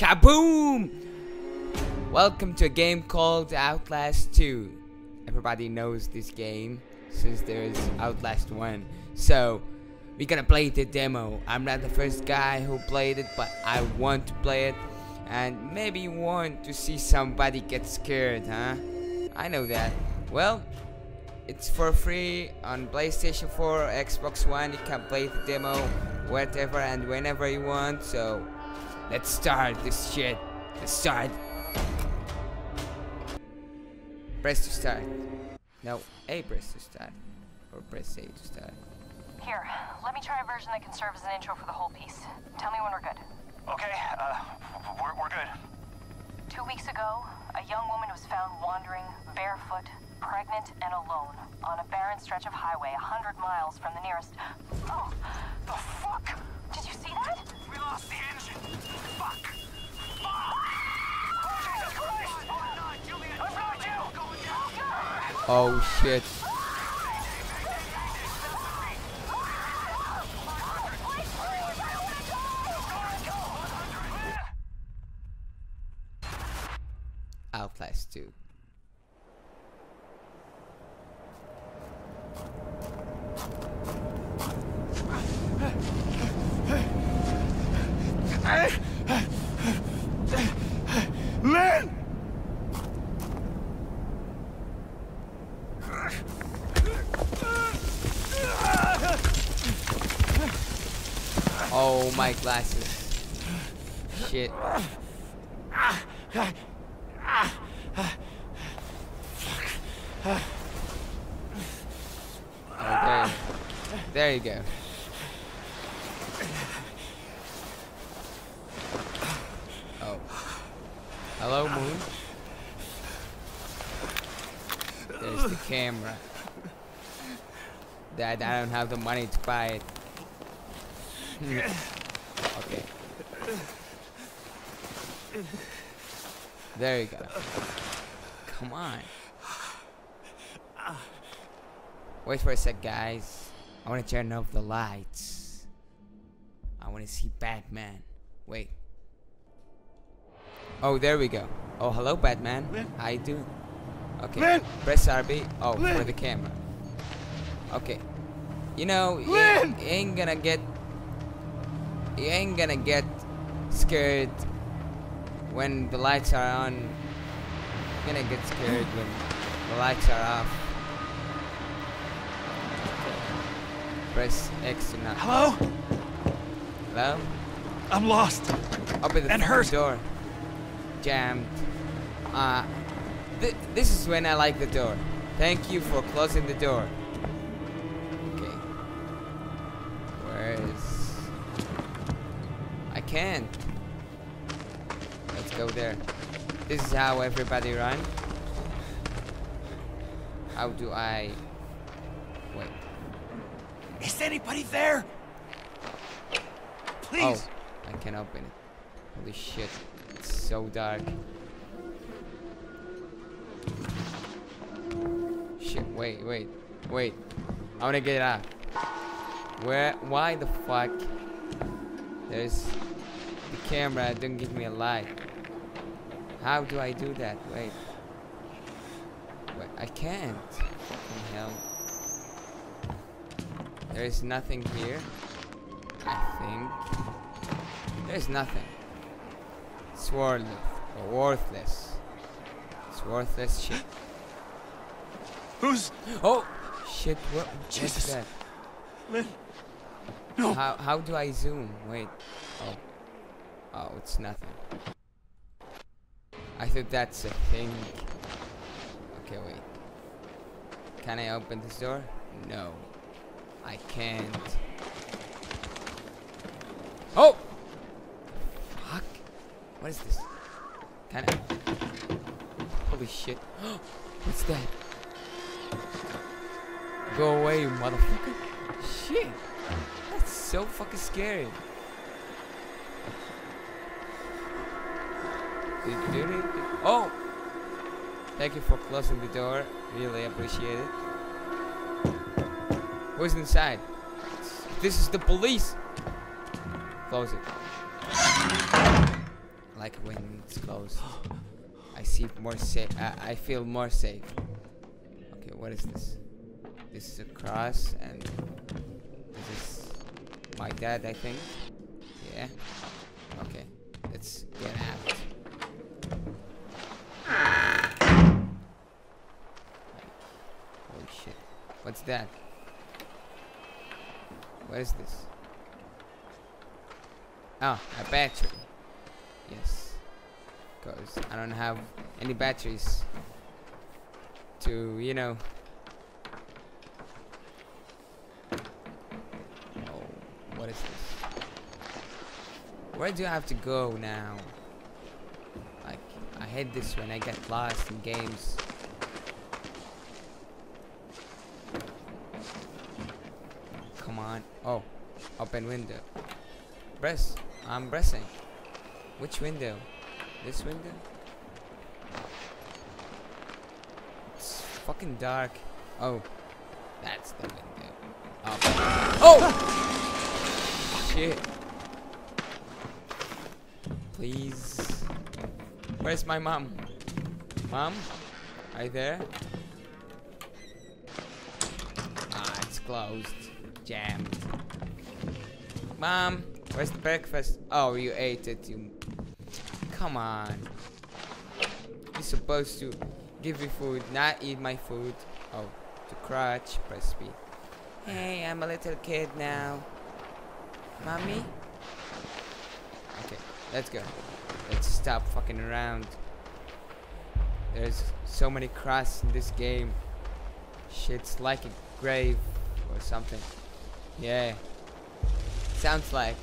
Kaboom! Welcome to a game called Outlast 2. Everybody knows this game since there's Outlast 1. So, we're gonna play the demo. I'm not the first guy who played it, but I want to play it. And maybe you want to see somebody get scared, huh? I know that. Well, it's for free on PlayStation 4 Xbox One. You can play the demo whatever and whenever you want. So, let's start this shit. Let's start. Press to start. No, A press to start. Or press A to start. Here, let me try a version that can serve as an intro for the whole piece. Tell me when we're good. Okay, uh, we're, we're good. Two weeks ago, a young woman was found wandering, barefoot, pregnant, and alone on a barren stretch of highway a hundred miles from the nearest. Oh, The fuck? Did you see that? We lost the engine. Fuck. Fuck. Jesus Christ! Juliet, I'm not you! Going down. Oh shit. Outlast 2. Lynn! Oh Shit. Oh, there. There you go. Oh. Hello, Moon. There's the camera. Dad, I don't have the money to buy it. Hmm. Okay. There you go. Come on. Wait for a sec, guys. I want to turn off the lights. I want to see Batman. Wait. Oh, there we go. Oh, hello, Batman. Lynn? How you doing? Okay. Lynn? Press RB. Oh, for the camera. Okay. You know, you ain't gonna get. You ain't gonna get scared when the lights are on. You're gonna get scared when the lights are off. Press X to not. Hello? Hello? I'm lost. Open the And hurt. door. Jammed. Uh, th this is when I like the door. Thank you for closing the door. I can't. Let's go there. This is how everybody run. How do I... Wait. Is anybody there? Please. Oh, I can open it. Holy shit. It's so dark. Shit, wait, wait, wait. I wanna get out. Where, why the fuck? There's the camera, don't give me a light. How do I do that? Wait. Wait, I can't. Fucking hell. There is nothing here. I think. There's nothing. It's worthless. Or worthless. It's worthless shit. Who's Oh! Shit, what? What's Jesus. that? Lynn? No. How, how do I zoom? Wait. Oh. It's nothing. I thought that's a thing. Okay, wait. Can I open this door? No. I can't. Oh! Fuck. What is this? Can I? Holy shit. What's that? Go away, motherfucker. Shit. That's so fucking scary. Oh! Thank you for closing the door. Really appreciate it. Who's inside? This is the police. Close it. Like when it's closed. I see more safe. Uh, I feel more safe. Okay, what is this? This is a cross, and this is my dad, I think. Yeah. Okay, let's get out. Holy shit! What's that? What is this? Oh, a battery. Yes. Because I don't have any batteries to, you know. Oh, what is this? Where do I have to go now? Like, I hate this when I get lost in games. Come on. Oh, open window. Press. I'm pressing. Which window? This window? It's fucking dark. Oh, that's the window. Oh. oh! Shit. Please. Where's my mom? Mom? Are you there? Ah, it's closed. Jammed. Mom, where's the breakfast? Oh, you ate it, you come on. You're supposed to give me food, not eat my food. Oh, to crouch, press B. Hey, I'm a little kid now. Mommy? Okay, let's go. Let's stop fucking around. There's so many crosses in this game. Shit's like a grave or something. Yeah. Sounds like.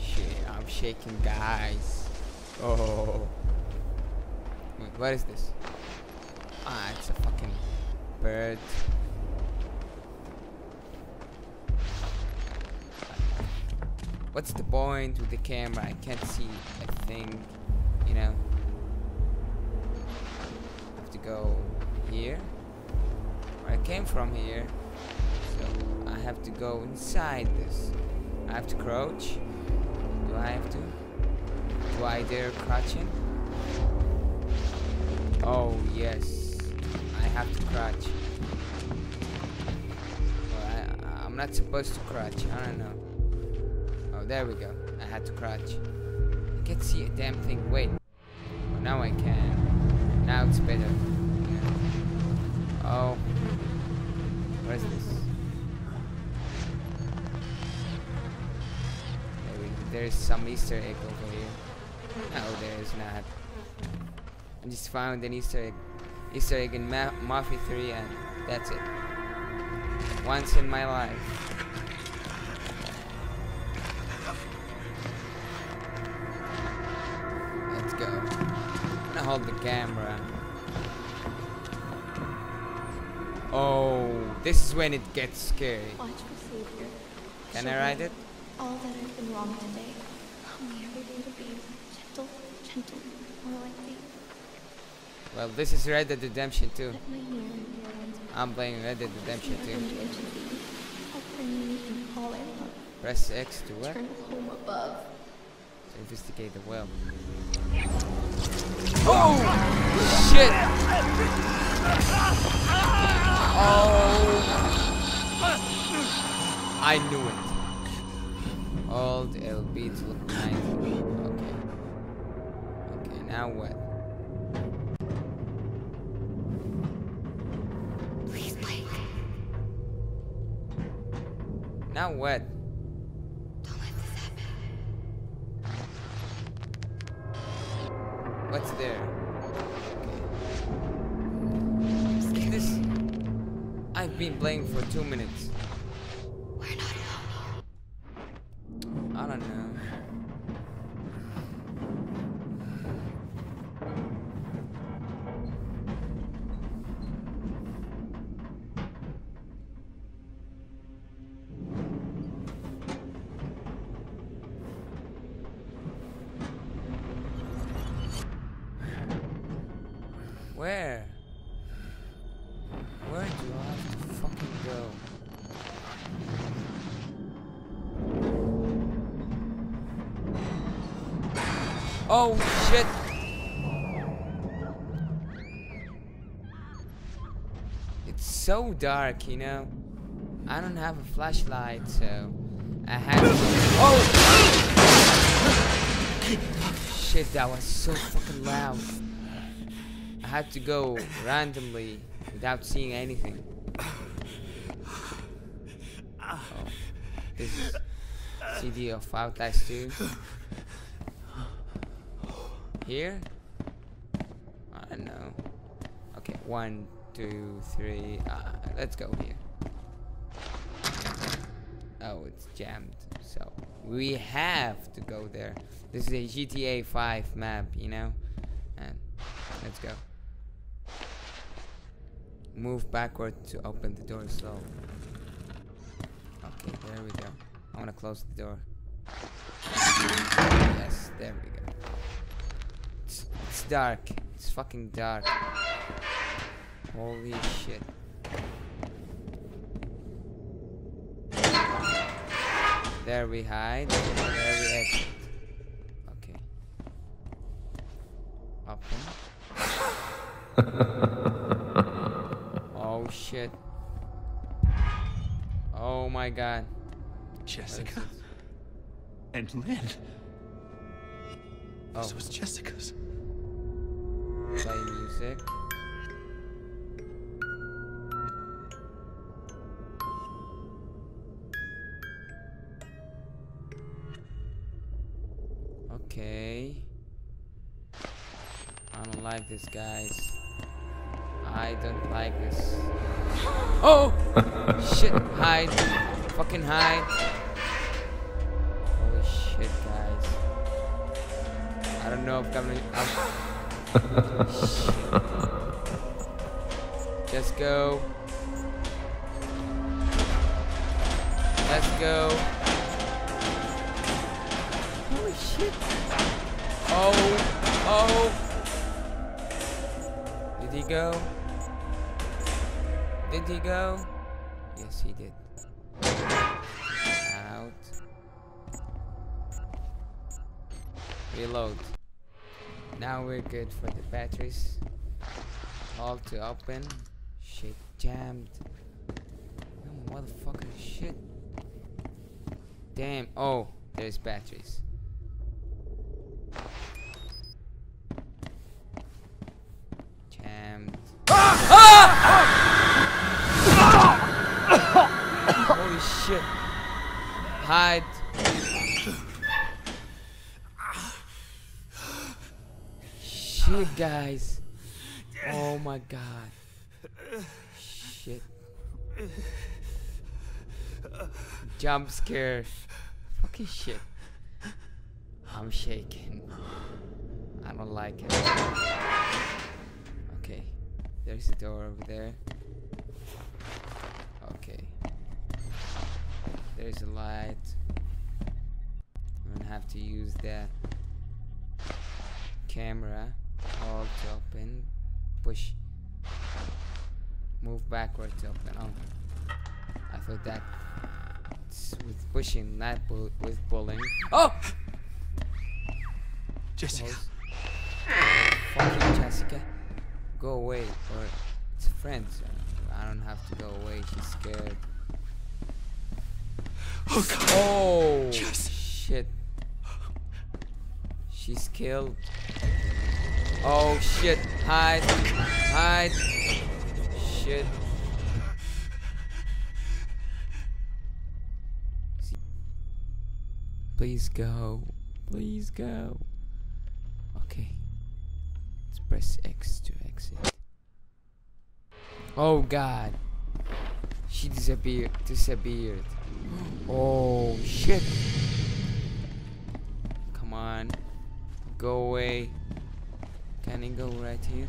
Shit, I'm shaking, guys. Oh. Wait, what is this? Ah, it's a fucking bird. What's the point with the camera? I can't see a thing, you know. I have to go here. I came from here, have to go inside this. I have to crouch. Do I have to? Do I dare crouching? Oh yes, I have to crouch. Well, I, I'm not supposed to crouch. I don't know. Oh, there we go. I had to crouch. I can't see a damn thing. Wait. Oh, now I can. Now it's better. Oh. Where's this? There's some Easter egg over here. No, there is not. I just found an Easter egg. Easter egg in Ma Mafia 3 and that's it. Once in my life. Let's go. I'm gonna hold the camera. Oh, this is when it gets scary. Can I write it? All that I've been wrong today. More like. Well, this is Red Dead Redemption 2. Let my near and dear ones I'm playing Red Dead Redemption near 2. and dear to thee. Help bring me in all I love. Press X to what? Home above. To investigate the well. Oh! Shit! Oh! I knew it. Old LB to look nice. Okay. Okay, now what? Please, Blake. Now what? Don't let this happen. What's there? I'm Is this? I've been playing for two minutes. Go? Oh shit! It's so dark, you know. I don't have a flashlight, so I have to. Oh! Shit, that was so fucking loud. I had to go randomly without seeing anything. Oh, this is CD of Outlast 2. Here? I don't know. Okay, one, two, three. Uh, let's go here. Oh, it's jammed. So we have to go there. This is a GTA 5 map, you know? And let's go. Move backward to open the door slow. There we go. I want to close the door. Yes, there we go. It's, it's dark. It's fucking dark. Holy shit. There we hide. There we exit. Okay. Open. oh shit. Oh my god. Jessica. And Lynn. Oh, This was Jessica's. play music. Okay. I don't like this, guys. I don't like this. Oh! shit, hide. Fucking hide. Holy shit, guys. I don't know if I'm gonna. Just go. Let's go. Holy shit. Oh, oh. Did he go? Did he go? Yes, he did. Out. Reload. Now we're good for the batteries. All to open. Shit jammed. Oh, motherfucker shit. Damn. Oh, there's batteries. Shit. Hide. Shit, guys. Oh my god. Shit. Jump scare. Fucking shit. I'm shaking. I don't like it. Okay. There's a door over there. Okay. There's a light. I'm gonna have to use that camera. Hold to open. Push. Move backward to open. Oh. I thought that with pushing, not bu- with pulling. Oh! Jessica. Close. Fuck you, Jessica. Go away, or it's friends. I don't have to go away. She's scared. Oh god. Oh Jess. shit. She's killed. Oh shit. Hide. Hide. Shit. Please go. Please go. Okay. Let's press X to exit. Oh god. She disappeared. Disappeared. Oh shit. Come on. Go away. Can he go right here?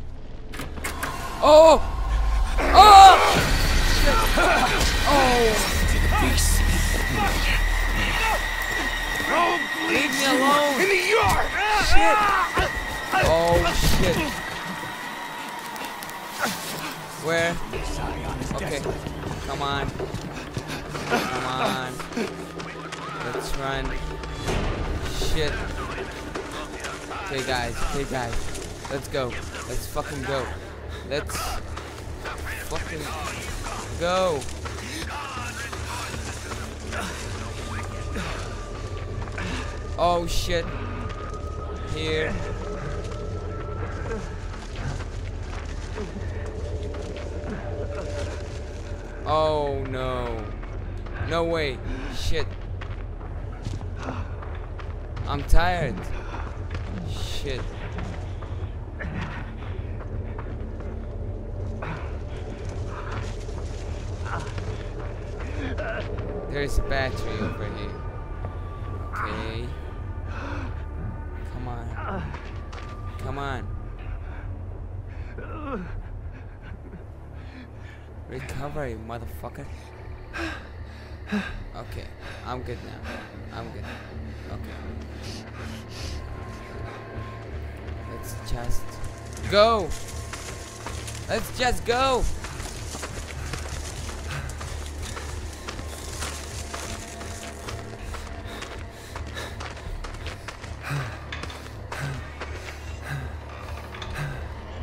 Oh! Oh! Shit. Oh! Leave me alone! In the yard. Shit! Oh shit! Where? Okay. Come on. Come on. Let's run. Shit. Okay, guys. Okay, guys. Let's go. Let's fucking go. Let's fucking go. Oh shit. Here. Oh no. No way. Shit. I'm tired. Shit. There's a battery over here. Okay. Come on. Come on. Recover, you motherfucker. Okay, I'm good now. I'm good. Okay. Let's just go. Let's just go.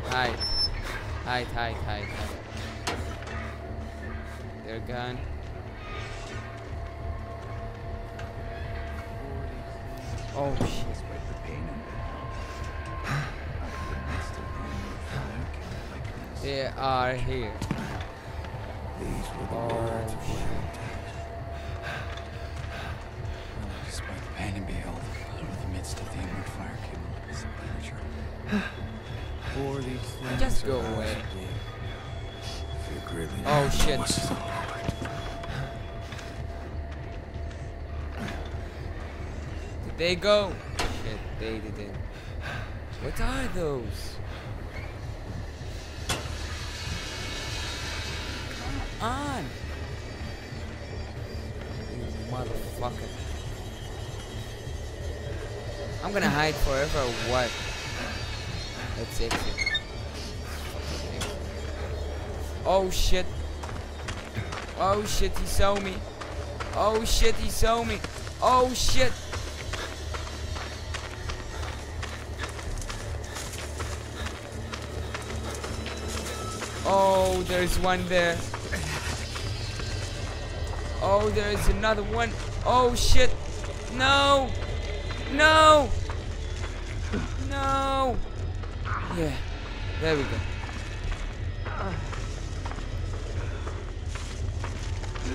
Hide. Hide, hide, hide, hide. They're gone. They are here. These were the Oh, words of shit. Despite the pain and behold, out the midst of the inward fire came a signature. For these things Just go away. indeed. Fear greatly Oh, not shit. what is unlocked. Did they go? Shit, they didn't. What are those? Come on! You motherfucker. I'm gonna hide forever or what? Let's exit. Oh shit. Oh shit, he saw me. Oh shit, he saw me. Oh shit. Oh, there's one there. Oh, there's another one. Oh shit. No. No. No. Yeah. There we go.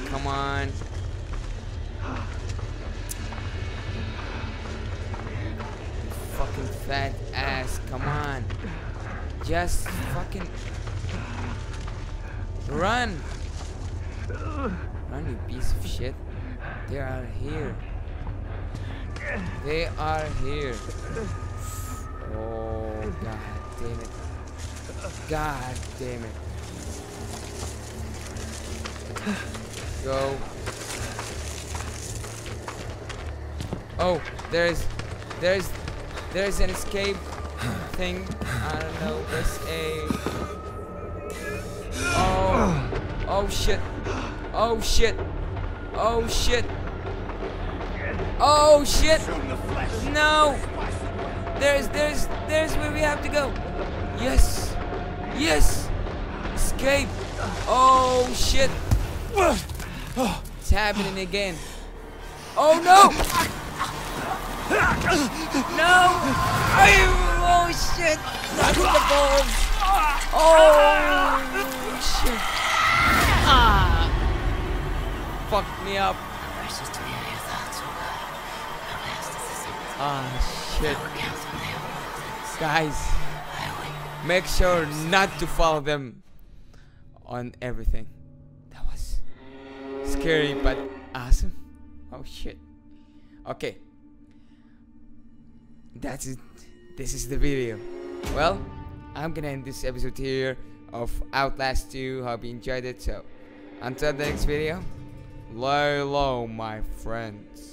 Come on. Fucking fat ass. Come on. Just fucking run. Run, you piece of shit. They are here. They are here. Oh, god damn it. God damn it. Go. Oh, there's, there's, there's an escape thing. I don't know. There's a. Oh, oh shit. Oh shit. Oh shit. Oh shit. No. There's, there's, there's where we have to go. Yes. Yes. Escape. Oh shit. It's happening again. Oh no! No! Oh, shit! In the balls! Oh shit! Fucked me up. Ah shit. Guys, make sure not to follow them on everything. That was scary but awesome. Oh shit. Okay. That's it. This is the video. Well, I'm gonna end this episode here of Outlast 2. Hope you enjoyed it. So, until the next video, lay low, my friends.